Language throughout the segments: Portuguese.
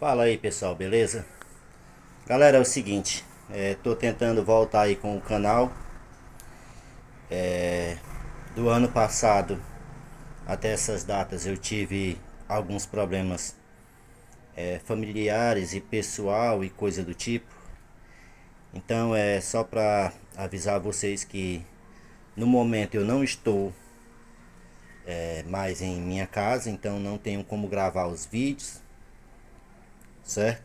Fala aí pessoal, beleza? Galera, é o seguinte, é, tô tentando voltar aí com o canal. É, Do ano passado até essas datas eu tive alguns problemas é, familiares e pessoal e coisa do tipo. Então é só pra avisar vocês que no momento eu não estou é, mais em minha casa, então não tenho como gravar os vídeos certo?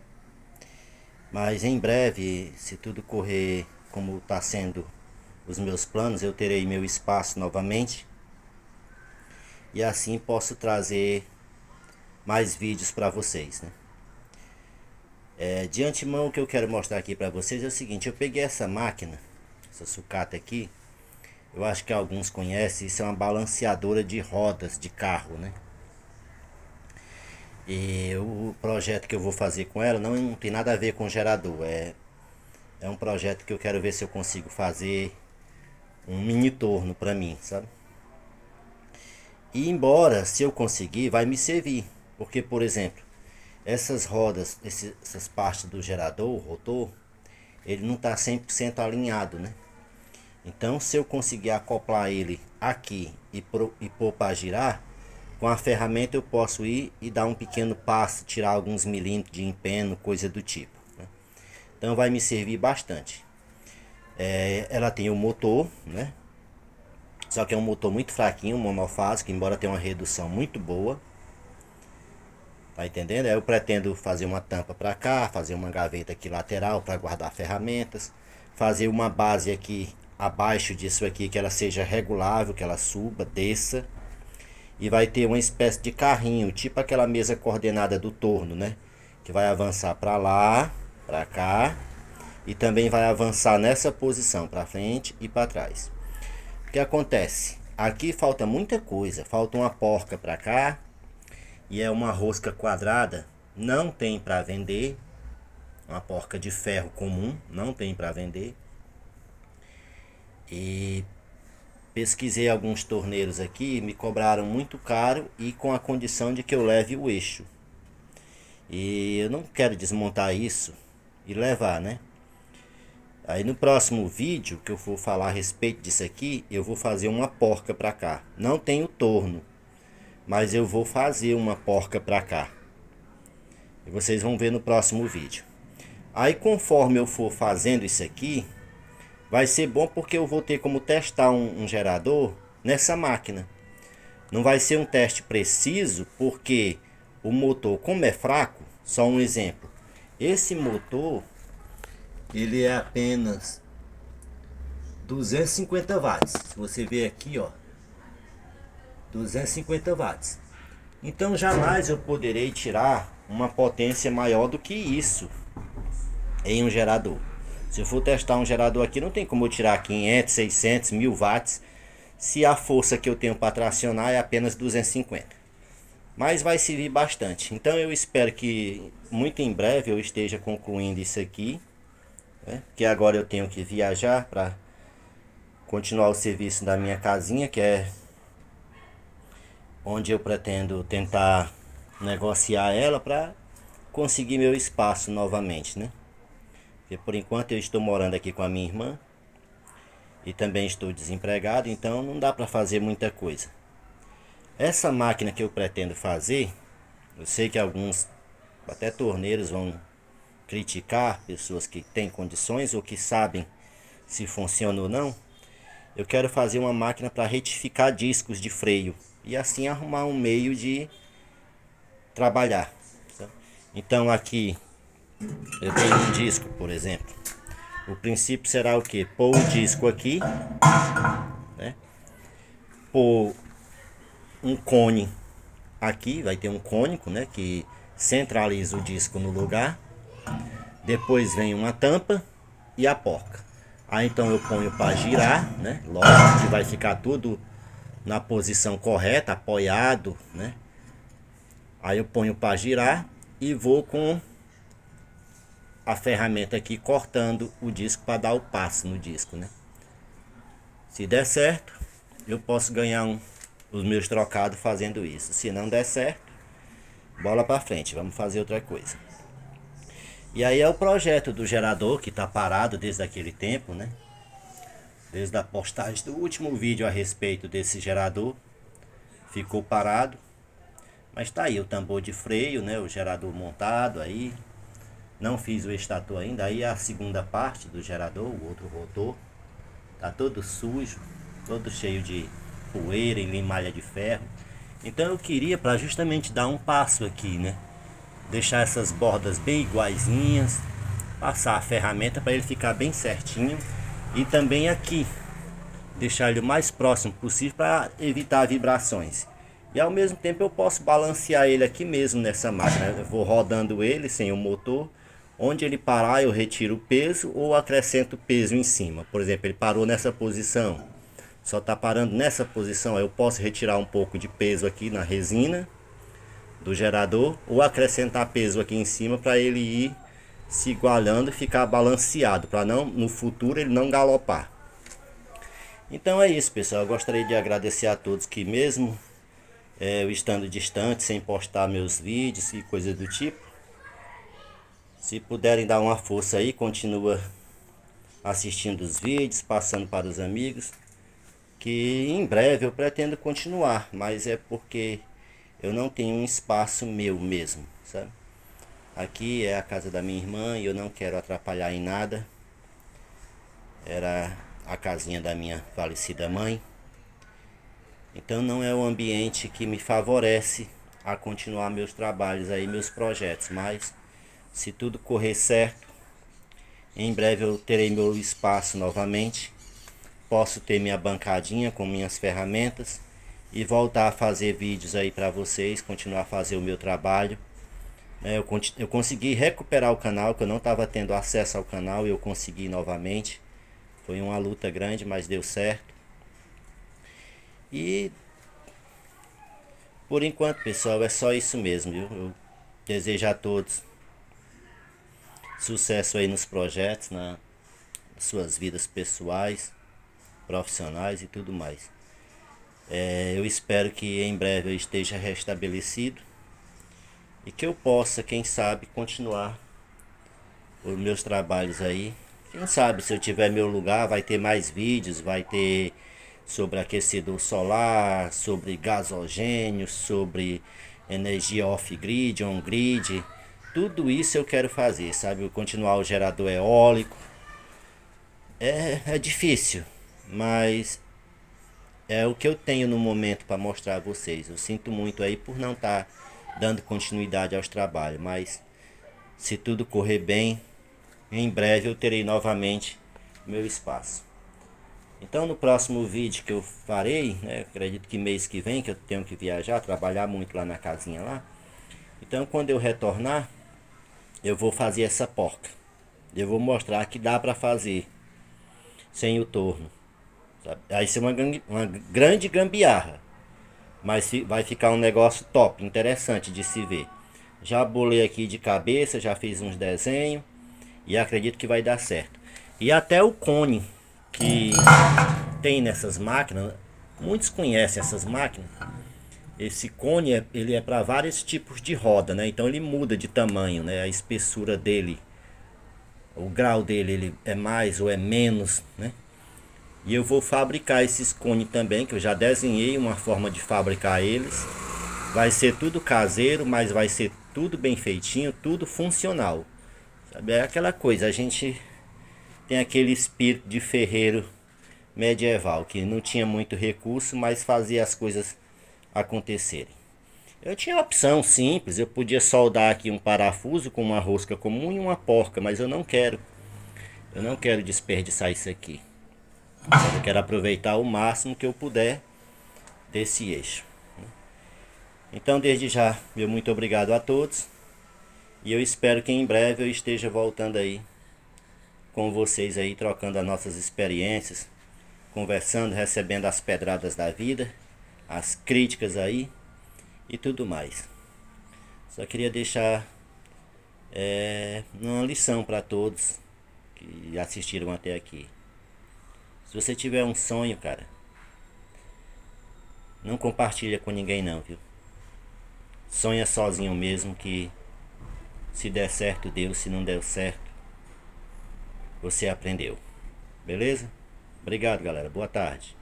Mas em breve, se tudo correr como está sendo os meus planos, eu terei meu espaço novamente. E assim posso trazer mais vídeos para vocês, né? É, de antemão, o que eu quero mostrar aqui para vocês é o seguinte. Eu peguei essa máquina, essa sucata aqui. Eu acho que alguns conhecem. Isso é uma balanceadora de rodas de carro, né? E o projeto que eu vou fazer com ela não, não tem nada a ver com gerador. É, é um projeto que eu quero ver se eu consigo fazer um mini torno para mim, sabe? E embora, se eu conseguir, vai me servir. Porque, por exemplo, essas rodas, esse, essas partes do gerador, rotor, ele não está 100% alinhado, né? Então, se eu conseguir acoplar ele aqui e, pro, e pôr para girar, com a ferramenta eu posso ir e dar um pequeno passo, tirar alguns milímetros de empeno, coisa do tipo. Né? Então vai me servir bastante. É, ela tem o um motor, né? Só que é um motor muito fraquinho, monofásico, embora tenha uma redução muito boa. Tá entendendo? Eu pretendo fazer uma tampa para cá, fazer uma gaveta aqui lateral para guardar ferramentas, fazer uma base aqui abaixo disso aqui que ela seja regulável, que ela suba, desça e vai ter uma espécie de carrinho, tipo aquela mesa coordenada do torno, né? Que vai avançar para lá, para cá e também vai avançar nessa posição, para frente e para trás. O que acontece? Aqui falta muita coisa, falta uma porca para cá e é uma rosca quadrada, não tem para vender. Uma porca de ferro comum, não tem para vender. E Pesquisei alguns torneiros aqui, me cobraram muito caro e com a condição de que eu leve o eixo. E eu não quero desmontar isso e levar, né? Aí no próximo vídeo que eu for falar a respeito disso aqui, eu vou fazer uma porca para cá. Não tenho torno, mas eu vou fazer uma porca para cá. E vocês vão ver no próximo vídeo. Aí conforme eu for fazendo isso aqui, vai ser bom porque eu vou ter como testar um, um gerador nessa máquina. Não vai ser um teste preciso porque o motor, como é fraco, só um exemplo. Esse motor, ele é apenas 250 watts. Se você ver aqui, ó, 250 watts. Então jamais eu poderei tirar uma potência maior do que isso em um gerador. Se eu for testar um gerador aqui, não tem como eu tirar 500, 600, 1000 watts, se a força que eu tenho para tracionar é apenas 250. Mas vai servir bastante. Então eu espero que muito em breve eu esteja concluindo isso aqui. Né? Que agora eu tenho que viajar para continuar o serviço da minha casinha, que é onde eu pretendo tentar negociar ela para conseguir meu espaço novamente, né? Porque por enquanto eu estou morando aqui com a minha irmã e também estou desempregado, então não dá para fazer muita coisa. Essa máquina que eu pretendo fazer, eu sei que alguns até torneiros vão criticar pessoas que têm condições ou que sabem se funciona ou não. Eu quero fazer uma máquina para retificar discos de freio e assim arrumar um meio de trabalhar. Então aqui eu tenho um disco, por exemplo. O princípio será o que? Pôr o disco aqui, né? Pôr um cone aqui, vai ter um cônico, né? Que centraliza o disco no lugar. Depois vem uma tampa e a porca. Aí então eu ponho para girar, né? Lógico que vai ficar tudo na posição correta, apoiado, né? Aí eu ponho para girar e vou com a ferramenta aqui cortando o disco para dar o passe no disco, né? Se der certo, eu posso ganhar um, os meus trocados fazendo isso. Se não der certo, bola para frente, vamos fazer outra coisa. E aí é o projeto do gerador que está parado desde aquele tempo, né? Desde a postagem do último vídeo a respeito desse gerador. Ficou parado. Mas tá aí o tambor de freio, né? O gerador montado aí. Não fiz o estator ainda. Aí a segunda parte do gerador, o outro rotor. Tá todo sujo, todo cheio de poeira e limalha de ferro. Então eu queria para justamente dar um passo aqui, né? Deixar essas bordas bem iguaizinhas, passar a ferramenta para ele ficar bem certinho e também aqui deixar ele o mais próximo possível para evitar vibrações. E ao mesmo tempo eu posso balancear ele aqui mesmo nessa máquina. Eu vou rodando ele sem o motor. Onde ele parar eu retiro o peso ou acrescento peso em cima. Por exemplo, ele parou nessa posição só está parando nessa posição, eu posso retirar um pouco de peso aqui na resina do gerador ou acrescentar peso aqui em cima para ele ir se igualando e ficar balanceado, para não no futuro ele não galopar. Então é isso, pessoal. Eu gostaria de agradecer a todos que mesmo é, eu estando distante, sem postar meus vídeos e coisas do tipo, se puderem dar uma força aí, continua assistindo os vídeos, passando para os amigos que em breve eu pretendo continuar, mas é porque eu não tenho um espaço meu mesmo, sabe? Aqui é a casa da minha irmã e eu não quero atrapalhar em nada. Era a casinha da minha falecida mãe. Então não é o ambiente que me favorece a continuar meus trabalhos aí, meus projetos, mas se tudo correr certo, em breve eu terei meu espaço novamente posso ter minha bancadinha com minhas ferramentas e voltar a fazer vídeos aí para vocês, continuar a fazer o meu trabalho. É, eu, eu consegui recuperar o canal, que eu não estava tendo acesso ao canal e eu consegui novamente. Foi uma luta grande, mas deu certo. E por enquanto, pessoal, é só isso mesmo, viu? Eu desejo a todos sucesso aí nos projetos, nas suas vidas pessoais profissionais e tudo mais. É, eu espero que em breve eu esteja restabelecido e que eu possa, quem sabe, continuar os meus trabalhos aí. Quem sabe se eu tiver meu lugar, vai ter mais vídeos, vai ter sobre aquecedor solar, sobre gasogênio, sobre energia off-grid, on-grid. Tudo isso eu quero fazer, sabe? Continuar o gerador eólico. É, é difícil, mas é o que eu tenho no momento para mostrar a vocês. Eu sinto muito aí por não estar tá dando continuidade aos trabalhos, mas se tudo correr bem, em breve eu terei novamente meu espaço. Então no próximo vídeo que eu farei, né, acredito que mês que vem, que eu tenho que viajar, trabalhar muito lá na casinha lá. Então quando eu retornar, eu vou fazer essa porca. Eu vou mostrar que dá para fazer sem o torno. Sabe? Aí ser uma, uma grande gambiarra. Mas vai ficar um negócio top, interessante de se ver. Já bolei aqui de cabeça, já fiz uns desenhos. E acredito que vai dar certo. E até o cone que tem nessas máquinas. Muitos conhecem essas máquinas. Esse cone é, ele é para vários tipos de roda, né? Então ele muda de tamanho, né? A espessura dele, o grau dele, ele é mais ou é menos, né? E eu vou fabricar esses cones também, que eu já desenhei uma forma de fabricar eles. Vai ser tudo caseiro, mas vai ser tudo bem feitinho, tudo funcional. Sabe? É aquela coisa, a gente tem aquele espírito de ferreiro medieval, que não tinha muito recurso, mas fazia as coisas acontecerem. Eu tinha opção simples, eu podia soldar aqui um parafuso com uma rosca comum e uma porca, mas eu não quero. Eu não quero desperdiçar isso aqui. Eu quero aproveitar o máximo que eu puder desse eixo. Então, desde já, meu muito obrigado a todos. E eu espero que em breve eu esteja voltando aí com vocês aí, trocando as nossas experiências, conversando, recebendo as pedradas da vida, as críticas aí e tudo mais. Só queria deixar é, uma lição para todos que assistiram até aqui. Se você tiver um sonho, cara, não compartilha com ninguém não, viu? Sonha sozinho mesmo que Se der certo, deu. Se não der certo, você aprendeu. Beleza? Obrigado, galera. Boa tarde.